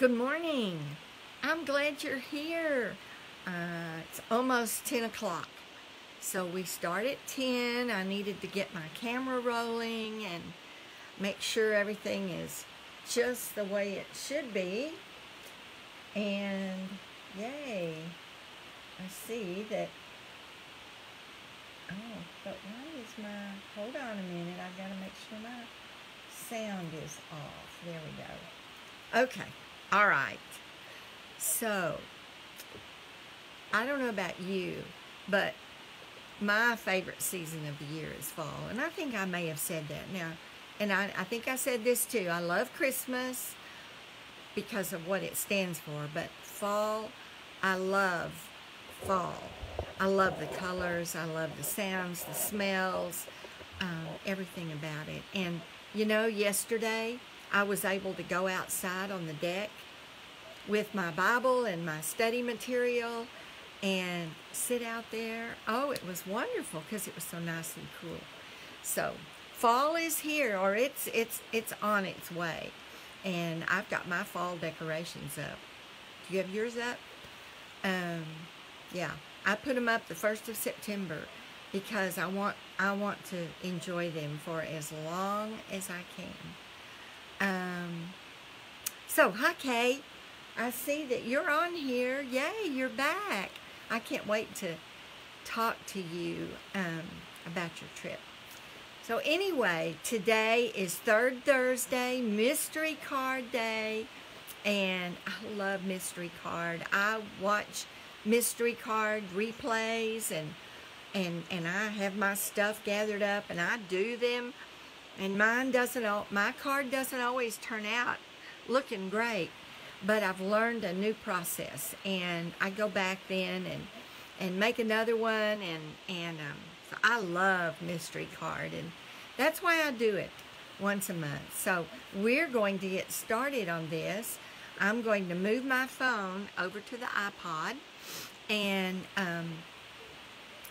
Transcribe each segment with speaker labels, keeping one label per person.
Speaker 1: Good morning. I'm glad you're here. Uh, it's almost 10 o'clock. So we start at 10. I needed to get my camera rolling and make sure everything is just the way it should be. And yay, I see that. Oh, but why is my. Hold on a minute. I've got to make sure my sound is off. There we go. Okay. All right. So, I don't know about you, but my favorite season of the year is fall. And I think I may have said that now. And I, I think I said this too. I love Christmas because of what it stands for. But fall, I love fall. I love the colors. I love the sounds, the smells, um, everything about it. And, you know, yesterday I was able to go outside on the deck with my Bible and my study material and sit out there. Oh, it was wonderful because it was so nice and cool. So fall is here, or it's it's it's on its way, and I've got my fall decorations up. Do you have yours up? Um, yeah, I put them up the first of September because I want I want to enjoy them for as long as I can. Um, so hi Kate. I see that you're on here. Yay, you're back. I can't wait to talk to you um, about your trip. So anyway, today is Third Thursday, Mystery Card Day, and I love Mystery Card. I watch Mystery Card replays, and and and I have my stuff gathered up, and I do them. And mine doesn't. My card doesn't always turn out looking great, but I've learned a new process, and I go back then and and make another one, and and um, so I love mystery card, and that's why I do it once a month. So we're going to get started on this. I'm going to move my phone over to the iPod, and um,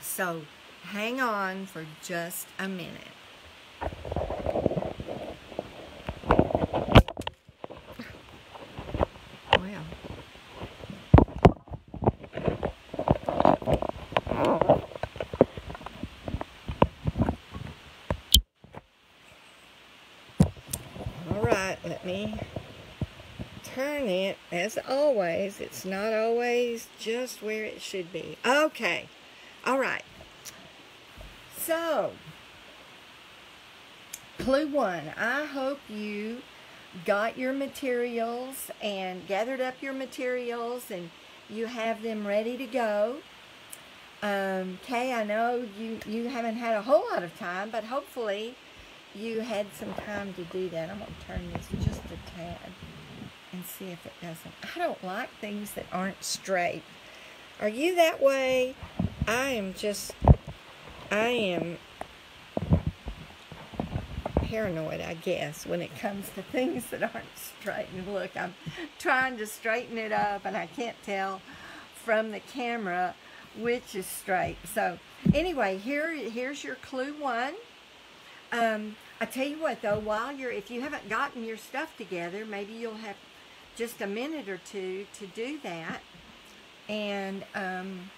Speaker 1: so hang on for just a minute. turn it, as always, it's not always just where it should be. Okay, all right. So, clue one, I hope you got your materials and gathered up your materials and you have them ready to go. Um, Kay, I know you, you haven't had a whole lot of time, but hopefully you had some time to do that. I'm going to turn this just a tad and see if it doesn't. I don't like things that aren't straight. Are you that way? I am just, I am paranoid, I guess, when it comes to things that aren't straight. And look, I'm trying to straighten it up and I can't tell from the camera which is straight. So anyway, here here's your clue one. Um, I tell you what though, while you're, if you haven't gotten your stuff together, maybe you'll have just a minute or two to do that. And um,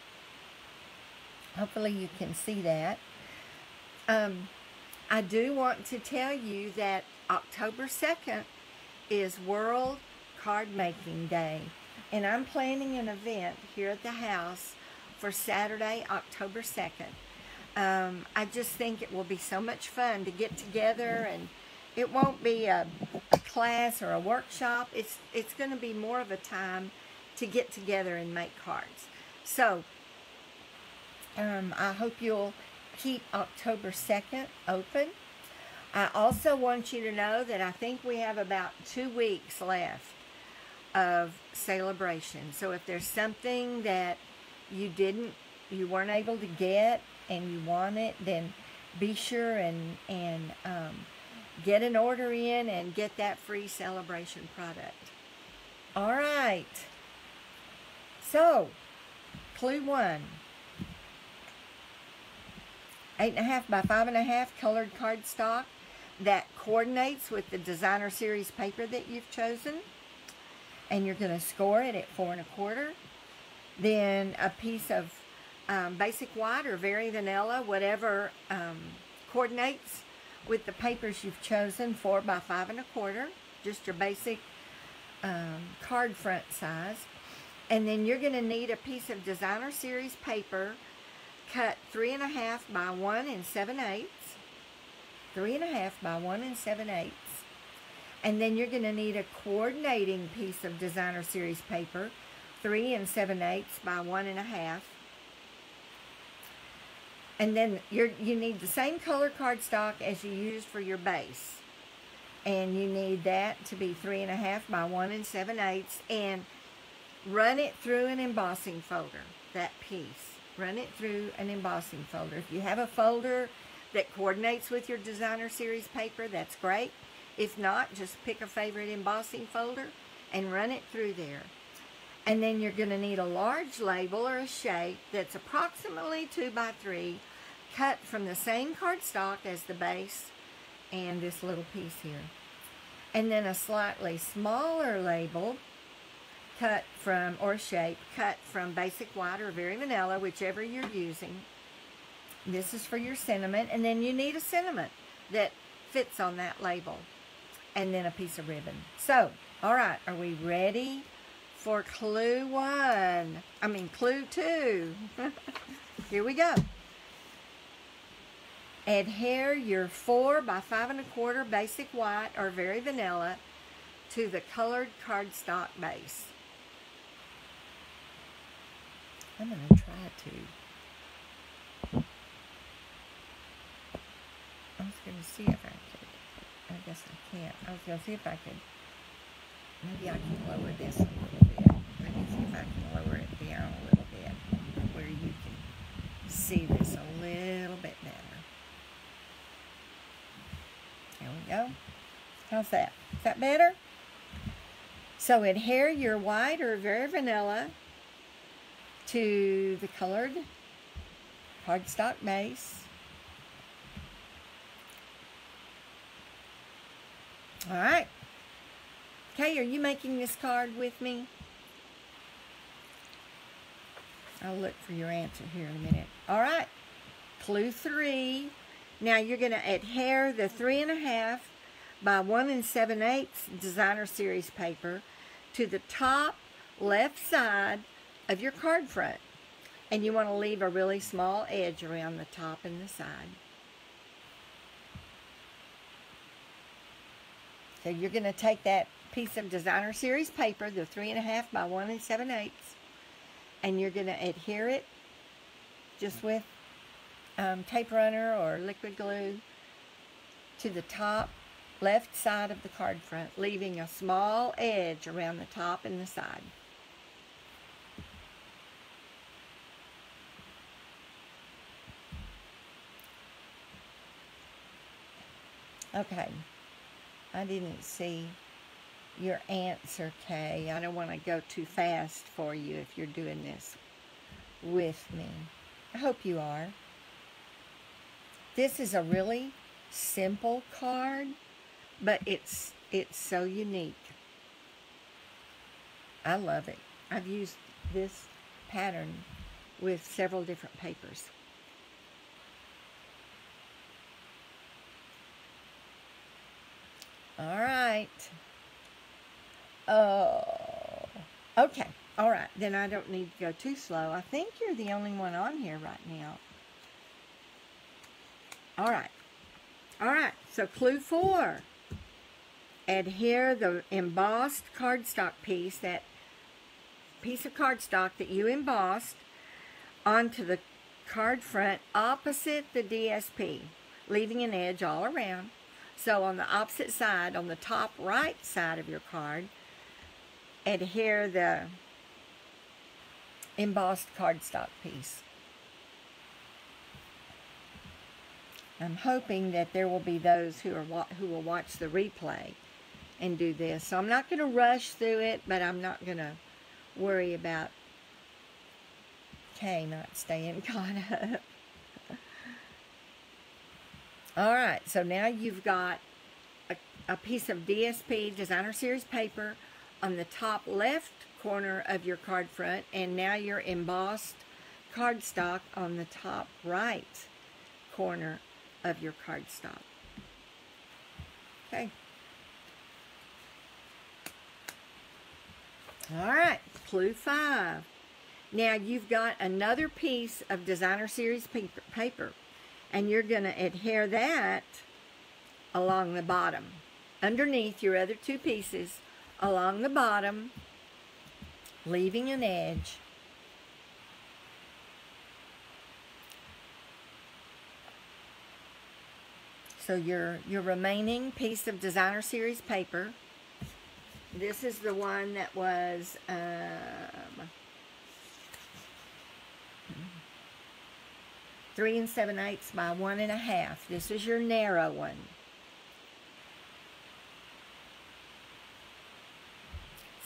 Speaker 1: hopefully you can see that. Um, I do want to tell you that October 2nd is World Card Making Day. And I'm planning an event here at the house for Saturday, October 2nd. Um, I just think it will be so much fun to get together and it won't be a, a class or a workshop. It's, it's going to be more of a time to get together and make cards. So, um, I hope you'll keep October 2nd open. I also want you to know that I think we have about two weeks left of celebration. So if there's something that you didn't, you weren't able to get and you want it, then be sure and, and um, get an order in and get that free celebration product. All right. So, clue one. Eight and a half by five and a half colored cardstock that coordinates with the designer series paper that you've chosen. and you're going to score it at four and a quarter. Then a piece of um, basic white or very vanilla, whatever um, coordinates with the papers you've chosen, four by five and a quarter, just your basic um, card front size. And then you're going to need a piece of designer series paper cut three and a half by one and seven eighths. Three and a half by one and seven eighths. And then you're going to need a coordinating piece of designer series paper, three and seven eighths by one and a half. And then you're, you need the same color cardstock as you used for your base. And you need that to be three and a half by one and seven eighths. And run it through an embossing folder, that piece. Run it through an embossing folder. If you have a folder that coordinates with your designer series paper, that's great. If not, just pick a favorite embossing folder and run it through there. And then you're going to need a large label or a shape that's approximately 2 by 3 cut from the same cardstock as the base and this little piece here. And then a slightly smaller label cut from, or shape, cut from basic white or very vanilla, whichever you're using. This is for your sentiment. And then you need a sentiment that fits on that label and then a piece of ribbon. So, all right, are we ready for clue one? I mean, clue two. Here we go. Adhere your four by five and a quarter basic white or very vanilla to the colored cardstock base. I'm going to try to. I was going to see if I could. I guess I can't. I was going to see if I could, maybe I can lower this a little bit. Let me see if I can lower it down a little bit where you can see this a little bit better. There we go. How's that? Is that better? So adhere your white or very vanilla to the colored cardstock base. All right. Okay, are you making this card with me? I'll look for your answer here in a minute. All right. Clue three. Now you're going to adhere the three and a half by one and seven eighths designer series paper to the top left side of your card front. And you want to leave a really small edge around the top and the side. So you're going to take that piece of designer series paper, the three and a half by one and seven eighths, and you're going to adhere it just with um, tape runner or liquid glue to the top left side of the card front, leaving a small edge around the top and the side. Okay. I didn't see your answer, Kay. I don't want to go too fast for you if you're doing this with me. I hope you are. This is a really simple card, but it's it's so unique. I love it. I've used this pattern with several different papers. All right. Oh. Okay. All right. Then I don't need to go too slow. I think you're the only one on here right now. All right. All right. So clue four. Adhere the embossed cardstock piece, that piece of cardstock that you embossed, onto the card front opposite the DSP, leaving an edge all around. So on the opposite side, on the top right side of your card, adhere the embossed cardstock piece. I'm hoping that there will be those who are who will watch the replay and do this. So I'm not going to rush through it, but I'm not going to worry about Kay not staying caught up. All right, so now you've got a, a piece of DSP Designer Series paper on the top left corner of your card front and now your embossed cardstock on the top right corner of your cardstock. Okay. All right, clue five. Now you've got another piece of designer series paper and you're going to adhere that along the bottom underneath your other two pieces along the bottom leaving an edge so your your remaining piece of designer series paper this is the one that was um, three and seven eighths by one and a half. This is your narrow one.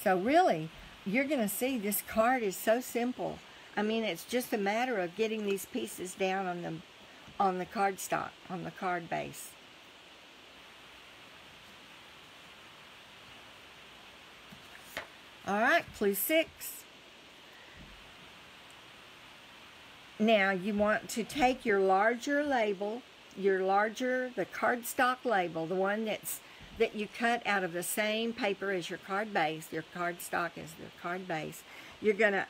Speaker 1: So really, you're going to see this card is so simple. I mean, it's just a matter of getting these pieces down on the on the card stock, on the card base. All right, clue six. Now you want to take your larger label, your larger, the cardstock label, the one that's that you cut out of the same paper as your card base, your cardstock is the card base. You're to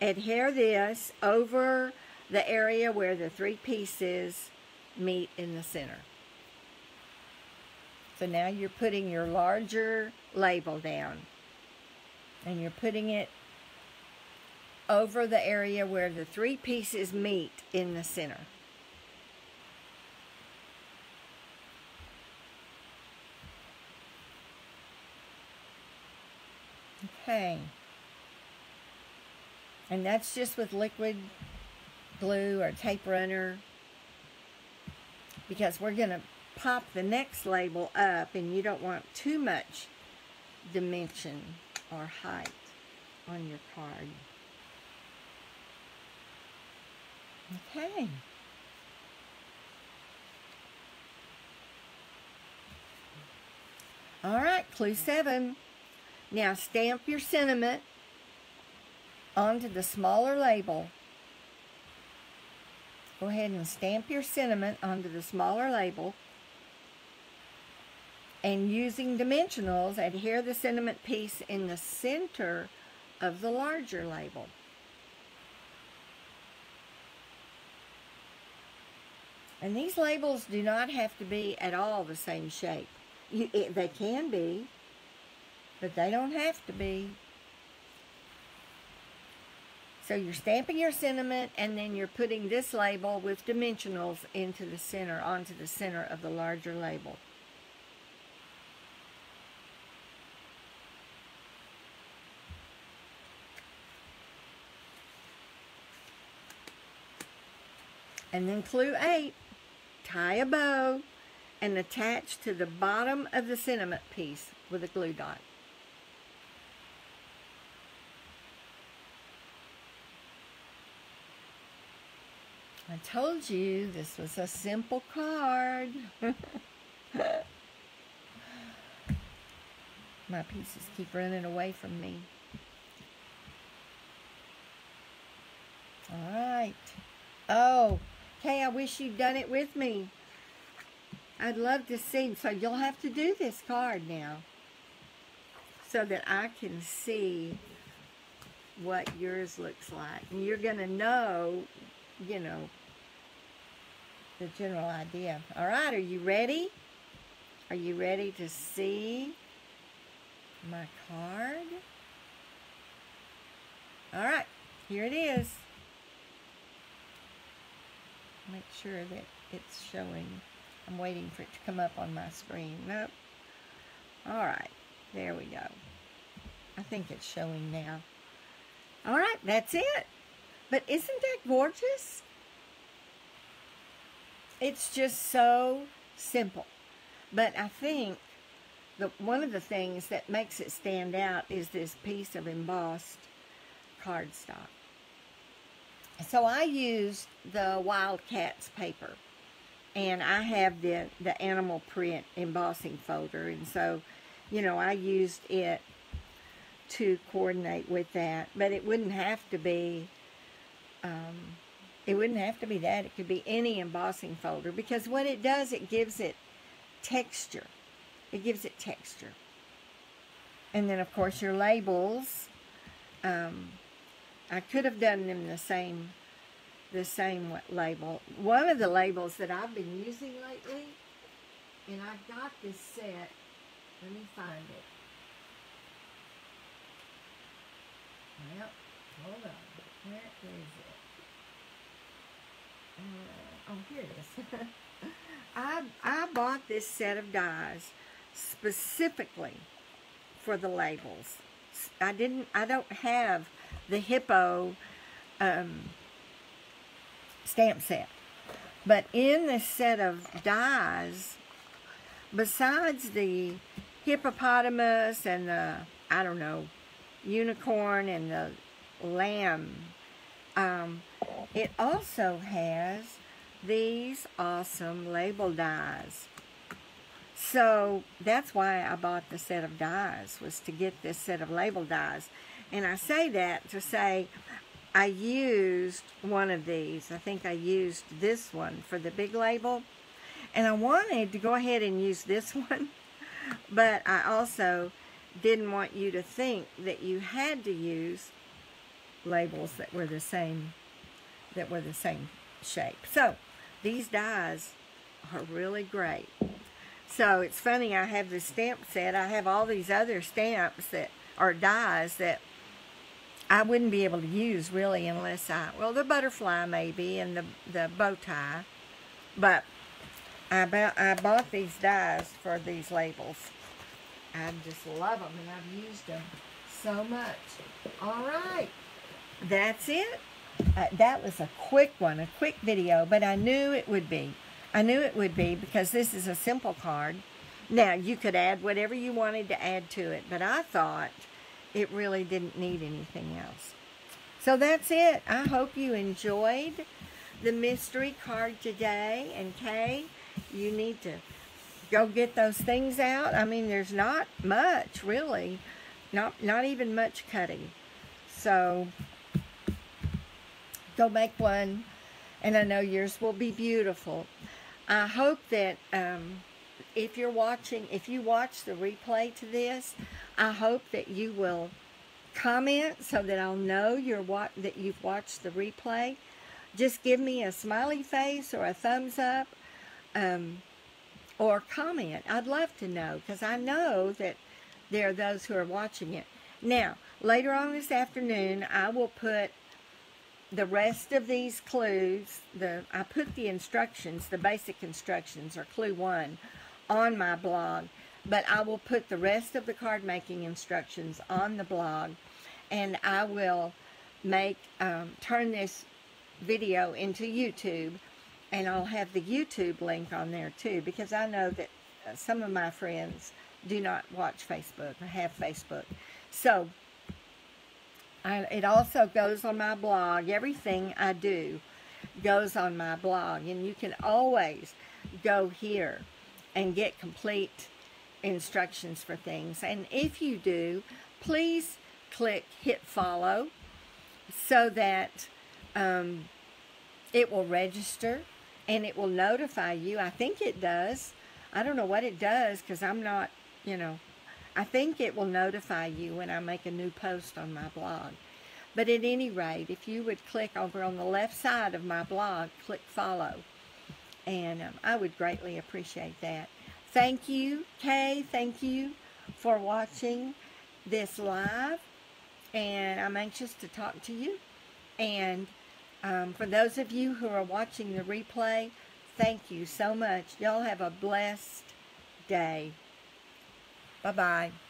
Speaker 1: adhere this over the area where the three pieces meet in the center. So now you're putting your larger label down and you're putting it over the area where the three pieces meet in the center. Okay. And that's just with liquid glue or tape runner because we're going to pop the next label up and you don't want too much dimension or height on your card. Okay. All right, clue seven. Now stamp your sentiment onto the smaller label. Go ahead and stamp your sentiment onto the smaller label and using dimensionals, adhere the sentiment piece in the center of the larger label. And these labels do not have to be at all the same shape. You, it, they can be, but they don't have to be. So you're stamping your sentiment and then you're putting this label with dimensionals into the center, onto the center of the larger label. And then clue eight, tie a bow and attach to the bottom of the sentiment piece with a glue dot. I told you this was a simple card. My pieces keep running away from me. All right. Oh, Kay, I wish you'd done it with me. I'd love to see. So you'll have to do this card now. So that I can see what yours looks like. And you're going to know, you know, the general idea. All right, are you ready? Are you ready to see my card? All right, here it is make sure that it's showing. I'm waiting for it to come up on my screen. Nope. All right. There we go. I think it's showing now. All right. That's it. But isn't that gorgeous? It's just so simple. But I think the, one of the things that makes it stand out is this piece of embossed cardstock. So I used the Wildcats paper. And I have the, the animal print embossing folder. And so, you know, I used it to coordinate with that. But it wouldn't have to be, um, it wouldn't have to be that. It could be any embossing folder because what it does, it gives it texture. It gives it texture. And then, of course, your labels. Um, I could have done them the same, the same label. One of the labels that I've been using lately, and I've got this set. Let me find it. Well, hold on. Where is it? Uh, oh, here it is. I, I bought this set of dies specifically for the labels. I didn't, I don't have the hippo um, stamp set. But in this set of dies, besides the hippopotamus and the, I don't know, unicorn and the lamb, um, it also has these awesome label dies. So that's why I bought the set of dies, was to get this set of label dies. And I say that to say I used one of these. I think I used this one for the big label. And I wanted to go ahead and use this one. But I also didn't want you to think that you had to use labels that were the same that were the same shape. So these dies are really great. So it's funny, I have this stamp set. I have all these other stamps that are dies that I wouldn't be able to use really unless I, well, the butterfly maybe and the, the bow tie. But I, bought, I bought these dies for these labels. I just love them and I've used them so much. All right, that's it. Uh, that was a quick one, a quick video, but I knew it would be. I knew it would be because this is a simple card. Now, you could add whatever you wanted to add to it, but I thought it really didn't need anything else. So that's it. I hope you enjoyed the mystery card today. And Kay, you need to go get those things out. I mean, there's not much, really. Not, not even much cutting. So, go make one. And I know yours will be beautiful. I hope that um, if you're watching, if you watch the replay to this, I hope that you will comment so that I'll know you're what that you've watched the replay. Just give me a smiley face or a thumbs up um, or comment. I'd love to know because I know that there are those who are watching it. Now, later on this afternoon, I will put the rest of these clues, the I put the instructions, the basic instructions, or clue one, on my blog. But I will put the rest of the card making instructions on the blog. And I will make, um, turn this video into YouTube. And I'll have the YouTube link on there too. Because I know that uh, some of my friends do not watch Facebook or have Facebook. So, I, it also goes on my blog. Everything I do goes on my blog. And you can always go here and get complete instructions for things. And if you do, please click hit follow so that um, it will register and it will notify you. I think it does. I don't know what it does because I'm not, you know, I think it will notify you when I make a new post on my blog. But at any rate, if you would click over on the left side of my blog, click follow. And um, I would greatly appreciate that. Thank you, Kay. Thank you for watching this live. And I'm anxious to talk to you. And um, for those of you who are watching the replay, thank you so much. Y'all have a blessed day. 拜拜。